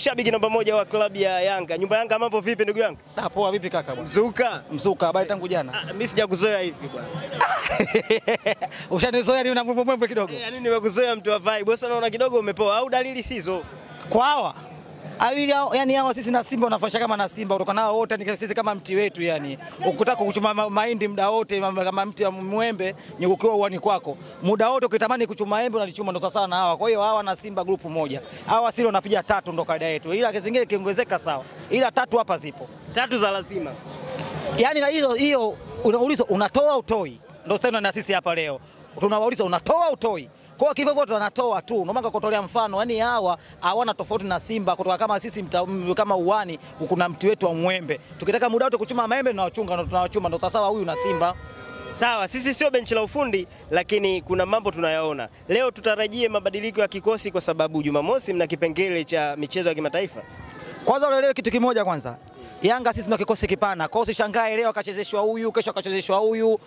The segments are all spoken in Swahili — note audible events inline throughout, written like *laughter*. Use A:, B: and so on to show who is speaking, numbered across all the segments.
A: shabiki namba moja wa klabu ya Yanga. Nyumba Yanga, mambo vipi ndugu yangu?
B: Ah, poa vipi kaka bwana?
A: Mzuka.
B: Mzuka, habari tangu jana.
A: Ah, Mimi sijakuzoea hivi bwana. *laughs*
B: Ushanizoea ni una mwembe kidogo.
A: Eh, Yaani nimekuzoea mtu wa vibe. Sasa naona kidogo umepoa au dalili sizo?
B: Kwa hawa Awili hao, yani yao sisi na Simba unafasha kama na Simba kutokana nao wote ni sisi kama mti wetu yani. Ukitaka kuchuma maindi mahindi muda wote ma- kama mti wa mwembe ni ukiwa uani kwako. Muda wote ukitamani kuchuma embe unalichuma ndo sawa na hawa. Kwa hiyo hawa na Simba grupu moja. Hawa sisi wanapiga tatu ndo kaida yetu. Ila kizingine kiongezeka sawa. Ila tatu hapa zipo.
A: Tatu za lazima.
B: Yaani na hizo hiyo unaulizwa unatoa utoi. ndo sasa na sisi hapa leo. Tunawauliza unatoa utoi. Kwa hiyo kivyo vyote wanatoa tu. naomba kutolea mfano, yani hawa hawana tofauti na Simba kutoka kama sisi mta, m- kama uwani kuna mti wetu wa mwembe. Tukitaka muda wote kuchuma maembe tunawachunga na tunawachuma ndio sawa huyu na Simba.
A: Sawa, sisi sio benchi la ufundi, lakini kuna mambo tunayaona leo. Tutarajie mabadiliko ya kikosi kwa sababu Jumamosi mna kipengele cha michezo ya kimataifa.
B: Kwanza uelewe kitu kimoja kwanza. Yanga sisi ndio kikosi kipana. Kwa hiyo usishangae leo akachezeshwa huyu, kesho akachezeshwa huyu.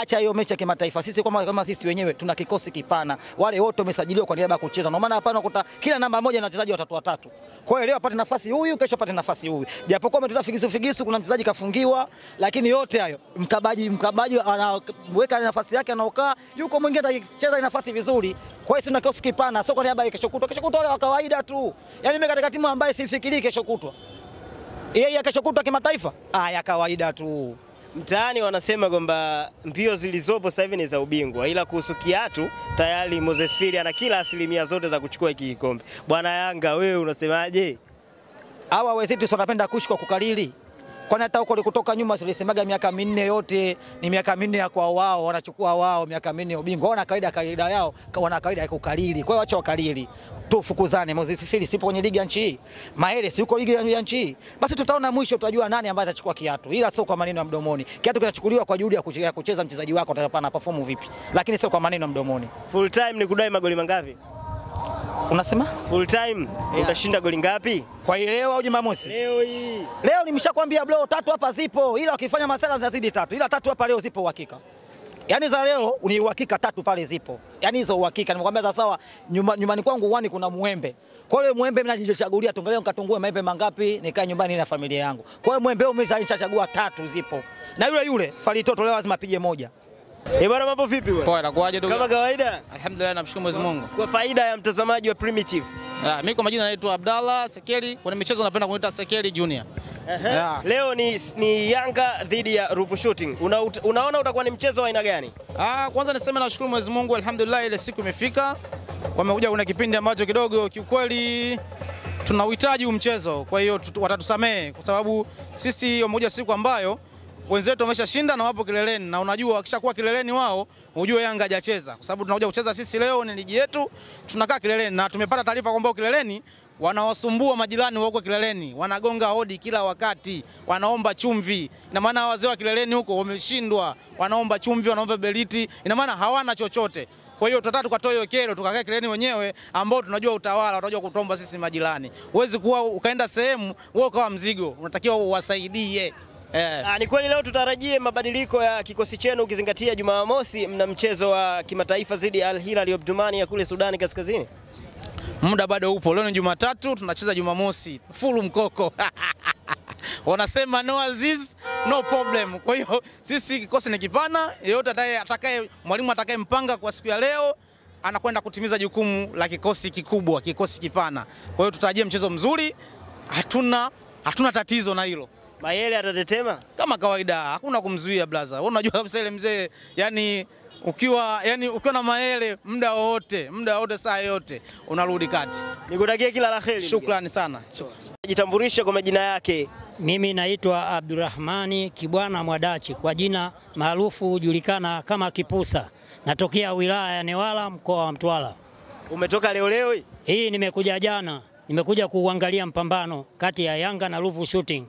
B: Acha hiyo mechi ya kimataifa. Sisi kama, kama sisi wenyewe tuna kikosi kipana. Wale wote wamesajiliwa kwa niaba ya kucheza. Ndio maana hapana kuta kila namba moja na wachezaji watatu watatu. Kwa hiyo leo apate nafasi huyu, kesho apate nafasi huyu. Japokuwa ametuta figisu figisu, kuna mchezaji kafungiwa, lakini yote hayo mkabaji mkabaji anaweka nafasi yake anaokaa, yuko mwingine atacheza nafasi vizuri. Kwa hiyo sina kikosi kipana, sio kwa niaba ya kesho kutwa. Kesho kutwa wale wa kawaida tu. yani mimi katika timu ambaye sifikirii kesho kutwa yeye kesho kutwa kimataifa ah, ya kawaida tu.
A: Mtaani wanasema kwamba mbio zilizopo sasa hivi ni za ubingwa, ila kuhusu kiatu tayari Moses Fili ana kila asilimia zote za kuchukua hiki kikombe. Bwana Yanga, wewe unasemaje?
B: Hawa wenzetu wanapenda kuishi kwa kukariri, kwani hata huko kutoka nyuma silisemaga miaka minne yote ni miaka minne ya kwa wao, wanachukua wao miaka minne ubingwa. Wana kawaida kawaida yao, wana kawaida ya kukariri. Kwa hiyo acha wakariri tu, fukuzane. Moses Fili sipo kwenye ligi ya nchi hii, Maele si yuko ligi ya nchi hii, basi tutaona mwisho, tutajua nani ambaye atachukua kiatu, ila sio kwa maneno ya mdomoni. Kiatu kinachukuliwa kwa juhudi ya kucheza mchezaji wako, atapana perform vipi, lakini sio kwa maneno ya mdomoni.
A: Full time ni kudai magoli mangapi?
B: Unasema
A: Full time Yeah. utashinda goli ngapi?
B: kwa hii leo au Jumamosi?
A: Leo hii
B: Leo nimeshakwambia bro, tatu hapa zipo, ila wakifanya masala zinazidi tatu, ila tatu hapa leo zipo uhakika. Yaani za leo ni uhakika, tatu pale zipo, yaani hizo uhakika. Nimekwambia za sawa, nyuma, nyumbani kwangu uwani kuna muembe. Kwa hiyo muembe mimi najichagulia tu, leo nikatungue maembe mangapi, nikae nyumbani na familia yangu. Kwa hiyo muembe mimi nishachagua tatu zipo, na yule yule Falitoto leo lazima apige moja.
A: Eh, bwana mambo vipi bwana?
C: Poa, inakuaje ndugu?
A: Kama kawaida,
C: Alhamdulillah, namshukuru Mwenyezi Mungu.
A: kwa faida ya mtazamaji wa Primitive.
C: Ah, Mimi kwa majina naitwa Abdallah Sekeli, kwenye michezo napenda kuniita Sekeli Junior. Yeah.
A: Leo ni, ni Yanga dhidi ya Ruvu Shooting. Una, unaona utakuwa ni mchezo wa aina gani?
C: Ah, kwanza niseme nashukuru Mwenyezi Mungu, alhamdulillah ile siku imefika. Wamekuja kuna kipindi ambacho kidogo kiukweli tuna uhitaji huu mchezo, kwa hiyo watatusamehe kwa sababu sisi wamekuja siku ambayo wenzetu wameshashinda na wapo kileleni, na unajua wakishakuwa kileleni wao, ujue Yanga hajacheza, kwa sababu tunakuja kucheza sisi leo, ni ligi yetu, tunakaa kileleni na tumepata taarifa kwamba kileleni wanawasumbua majirani wako kileleni, wanagonga hodi kila wakati, wanaomba chumvi. Ina maana wazee wa kileleni huko wameshindwa, wanaomba chumvi, wanaomba beliti, ina maana hawana chochote. Kwa hiyo tutataka tukatoe hiyo kero tukakae kileleni wenyewe, ambao tunajua utawala, tunajua kutomba sisi majirani. Huwezi kuwa ukaenda sehemu wewe ukawa mzigo, unatakiwa uwasaidie eh.
A: Ah, ni kweli leo tutarajie mabadiliko ya kikosi chenu ukizingatia Jumamosi mna mchezo wa kimataifa dhidi ya Al Hilal Omdurman ya kule Sudani Kaskazini.
C: muda bado upo. Leo ni Jumatatu, tunacheza Jumamosi fulu mkoko *laughs* wanasema no Aziz no problem. Kwa hiyo sisi kikosi ni kipana, yeyote atakaye atakaye mwalimu atakaye mpanga kwa siku ya leo anakwenda kutimiza jukumu la kikosi kikubwa, kikosi kipana. Kwa hiyo tutarajie mchezo mzuri, hatuna hatuna tatizo na hilo
A: Mayele atatetema.
C: kama kawaida, hakuna kumzuia blaza. Wewe unajua kabisa ile mzee, yani ukiwa yani ukiwa na Mayele muda wowote muda wowote saa yote unarudi kati.
A: Nikutakie kila la heri.
C: Shukrani sana.
A: Jitambulishe kwa majina yake.
D: Mimi naitwa Abdurahmani Kibwana Mwadachi, kwa jina maarufu hujulikana kama Kipusa. Natokea wilaya ya Newala, mkoa wa Mtwara.
A: Umetoka leo leo hii?
D: Hii nimekuja jana, nimekuja kuangalia mpambano kati ya Yanga na Ruvu Shooting.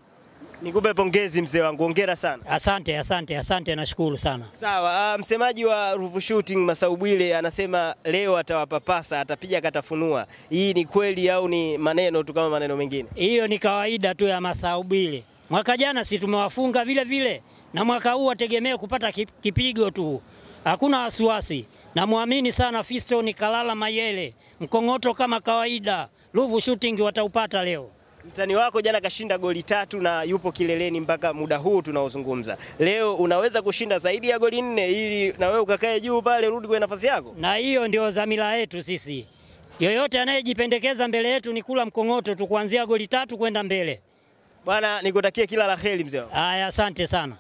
A: Nikupe pongezi mzee wangu, hongera sana.
D: Asante, asante, asante, nashukuru sana.
A: Sawa, uh, msemaji wa Ruvu Shooting Masau Bwile anasema leo atawapapasa, atapiga katafunua. Hii ni kweli au ni maneno tu kama maneno mengine?
D: Hiyo ni kawaida tu ya masaubile. Mwaka jana si tumewafunga vile vile, na mwaka huu wategemee kupata kipigo tu, hakuna wasiwasi. Namwamini sana Fiston Kalala Mayele, mkongoto kama kawaida. Ruvu Shooting wataupata leo.
A: Mtani wako jana kashinda goli tatu na yupo kileleni mpaka muda huu tunaozungumza. Leo unaweza kushinda zaidi ya goli nne ili na wewe ukakae juu pale, rudi kwenye nafasi yako.
D: na hiyo ndio dhamira yetu sisi. Yoyote anayejipendekeza mbele yetu ni kula mkongoto tu kuanzia goli tatu kwenda mbele.
A: Bwana, nikutakie kila la heri mzee. aya
D: Haya, asante sana.